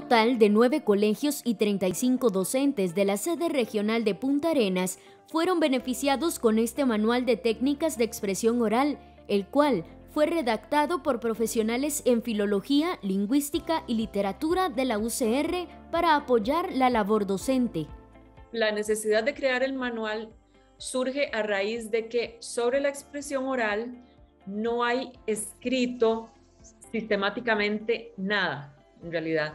total de nueve colegios y 35 docentes de la sede regional de Punta Arenas fueron beneficiados con este manual de técnicas de expresión oral, el cual fue redactado por profesionales en filología, lingüística y literatura de la UCR para apoyar la labor docente. La necesidad de crear el manual surge a raíz de que sobre la expresión oral no hay escrito sistemáticamente nada, en realidad.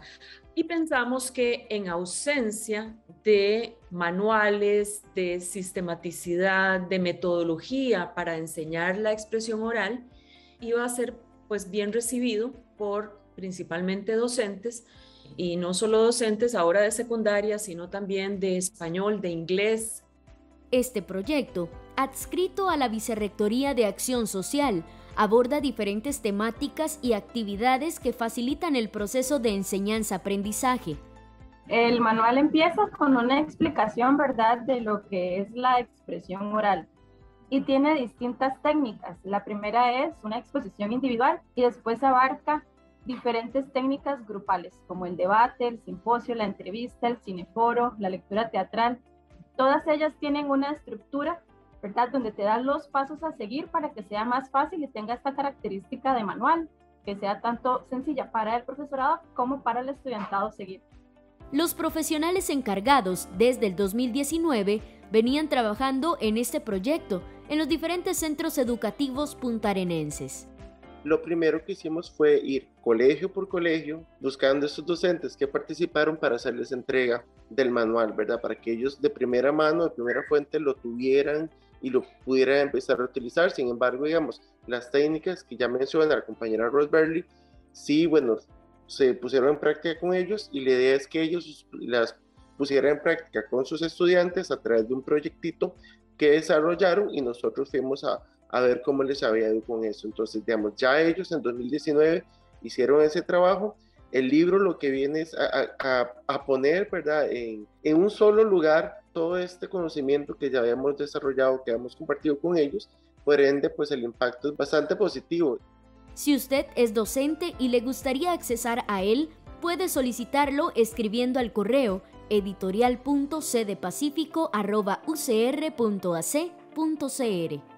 Y pensamos que en ausencia de manuales, de sistematicidad, de metodología para enseñar la expresión oral, iba a ser pues bien recibido por principalmente docentes y no solo docentes ahora de secundaria, sino también de español, de inglés. Este proyecto, adscrito a la Vicerrectoría de Acción Social, aborda diferentes temáticas y actividades que facilitan el proceso de enseñanza-aprendizaje. El manual empieza con una explicación, ¿verdad?, de lo que es la expresión oral y tiene distintas técnicas. La primera es una exposición individual y después abarca diferentes técnicas grupales como el debate, el simposio, la entrevista, el cineforo, la lectura teatral. Todas ellas tienen una estructura, ¿verdad? Donde te dan los pasos a seguir para que sea más fácil y tenga esta característica de manual, que sea tanto sencilla para el profesorado como para el estudiantado seguir. Los profesionales encargados desde el 2019 venían trabajando en este proyecto en los diferentes centros educativos puntarenenses. Lo primero que hicimos fue ir colegio por colegio buscando esos docentes que participaron para hacerles entrega del manual, ¿verdad? Para que ellos de primera mano, de primera fuente, lo tuvieran y lo pudieran empezar a utilizar. Sin embargo, digamos, las técnicas que ya menciona la compañera Rose Berley, sí, bueno, se pusieron en práctica con ellos y la idea es que ellos las pusieran en práctica con sus estudiantes a través de un proyectito que desarrollaron y nosotros fuimos a, a ver cómo les había ido con eso. Entonces, digamos, ya ellos en 2019 hicieron ese trabajo. El libro lo que viene es a, poner, ¿verdad?, en, un solo lugar todo este conocimiento que ya habíamos desarrollado, que habíamos compartido con ellos. Por ende, pues el impacto es bastante positivo. Si usted es docente y le gustaría accesar a él, puede solicitarlo escribiendo al correo editorial.cdpacifico.ucr.ac.cr.